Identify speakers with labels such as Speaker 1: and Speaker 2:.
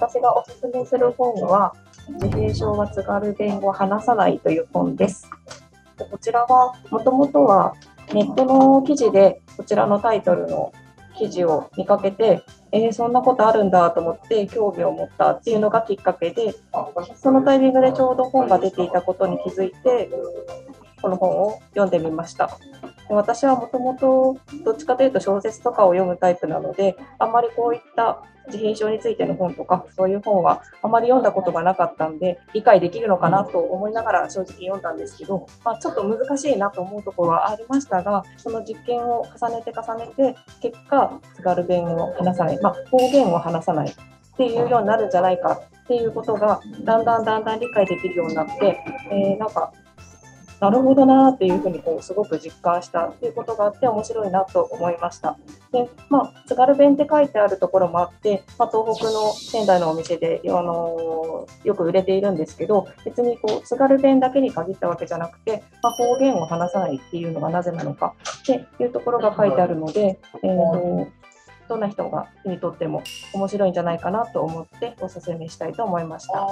Speaker 1: 私がおすすめする本は、自閉症は津軽弁を話さないという本です。こちらは、もともとはネットの記事でこちらのタイトルの記事を見かけて、えー、そんなことあるんだと思って興味を持ったっていうのがきっかけで、そのタイミングでちょうど本が出ていたことに気づいて、この本を読んでみました。私はもともとどっちかというと小説とかを読むタイプなので、あんまりこういった自閉症についての本とか、そういう本はあまり読んだことがなかったんで、理解できるのかなと思いながら正直読んだんですけど、まあ、ちょっと難しいなと思うところはありましたが、その実験を重ねて重ねて、結果、津軽弁を話さない、まあ、方言を話さないっていうようになるんじゃないかっていうことが、だんだんだんだん理解できるようになって、えー、なんかなるほどなっていうふうにこうすごく実感したっていうことがあって面白いなと思いました。で、まあ、津軽弁って書いてあるところもあって、まあ、東北の仙台のお店で、あの、よく売れているんですけど、別にこう津軽弁だけに限ったわけじゃなくて、まあ、方言を話さないっていうのがなぜなのかっていうところが書いてあるので、えーどんな人がにとっても面白いんじゃないかなと思ってお勧めしたいと思いました。